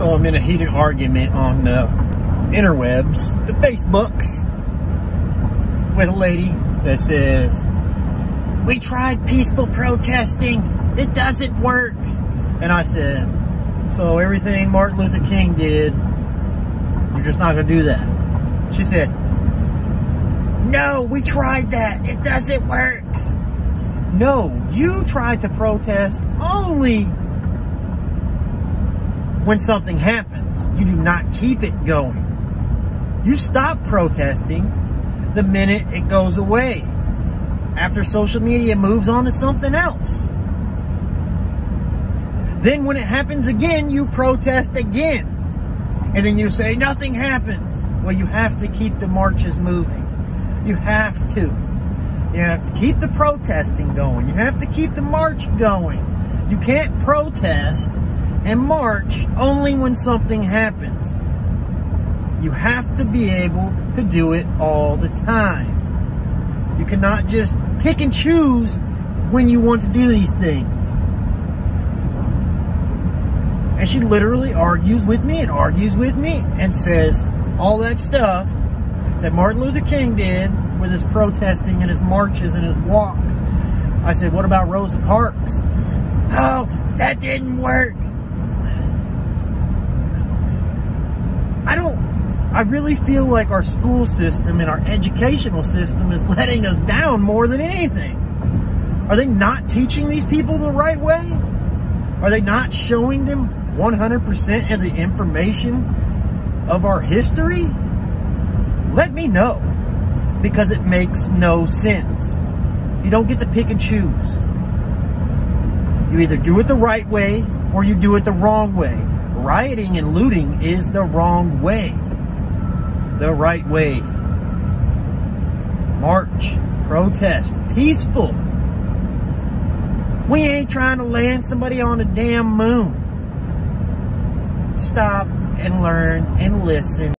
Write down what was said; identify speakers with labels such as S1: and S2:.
S1: So I'm in a heated argument on the interwebs, the Facebooks, with a lady that says, we tried peaceful protesting. It doesn't work. And I said, so everything Martin Luther King did, you're just not going to do that. She said, no, we tried that. It doesn't work. No, you tried to protest only when something happens. You do not keep it going. You stop protesting the minute it goes away. After social media moves on to something else. Then when it happens again, you protest again. And then you say, nothing happens. Well, you have to keep the marches moving. You have to. You have to keep the protesting going. You have to keep the march going. You can't protest and march only when something happens. You have to be able to do it all the time. You cannot just pick and choose when you want to do these things. And she literally argues with me and argues with me and says all that stuff that Martin Luther King did with his protesting and his marches and his walks. I said, what about Rosa Parks? Oh, that didn't work. I don't I really feel like our school system and our educational system is letting us down more than anything. Are they not teaching these people the right way? Are they not showing them 100% of the information of our history? Let me know because it makes no sense. You don't get to pick and choose. You either do it the right way or you do it the wrong way. Rioting and looting is the wrong way. The right way. March, protest, peaceful. We ain't trying to land somebody on a damn moon. Stop and learn and listen.